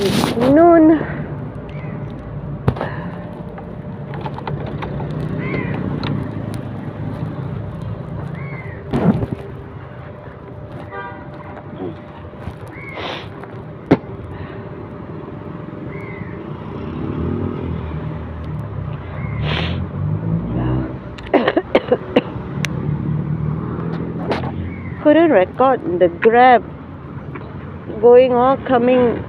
Noon. Couldn't record the grab going or coming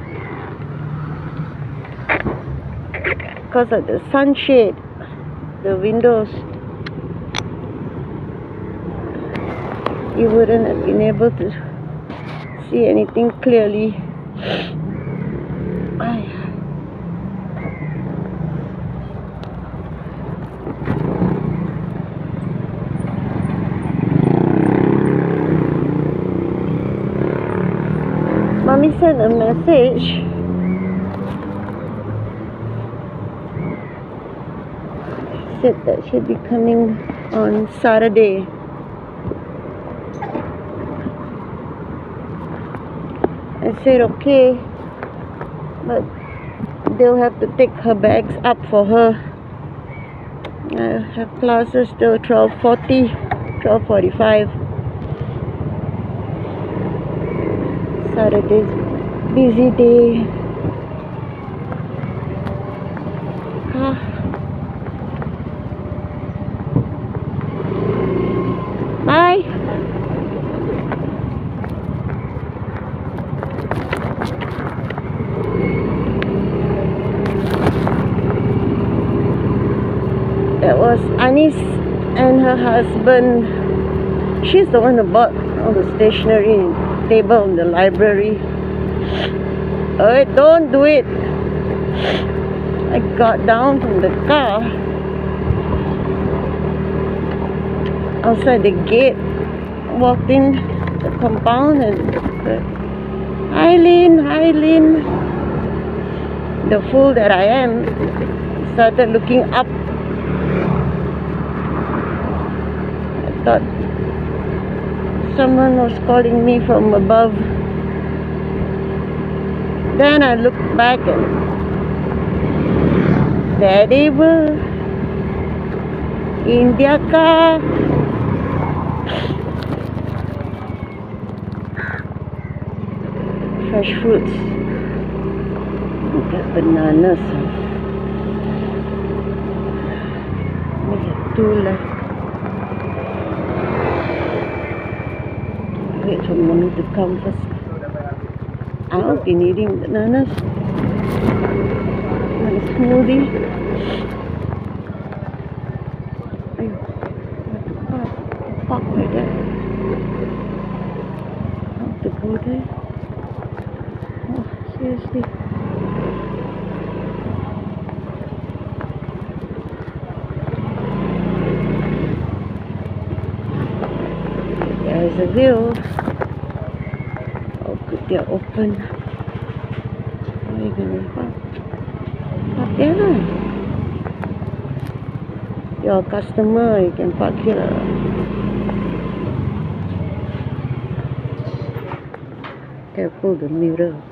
because of the sunshade, the windows. You wouldn't have been able to see anything clearly. Mommy sent a message. Said that she'll be coming on Saturday. I said okay, but they'll have to take her bags up for her. I have classes till 12.40, 12.45. Saturday's busy day. Was Anis and her husband. She's the one who bought all the stationery table in the library. Oh, don't do it. I got down from the car outside the gate, walked in the compound and said, Eileen, Eileen. The fool that I am started looking up. Thought someone was calling me from above. Then I looked back and there they were in their car. Fresh fruits. Look at bananas. Two left. Wait for mommy to come. I'll be needing bananas. And a smoothie. The fuck? Go there? Oh, seriously. There's a view. Oh, good, they're open. Where are you gonna park? Park there lah. Your customer, you can park here. Careful the mirror.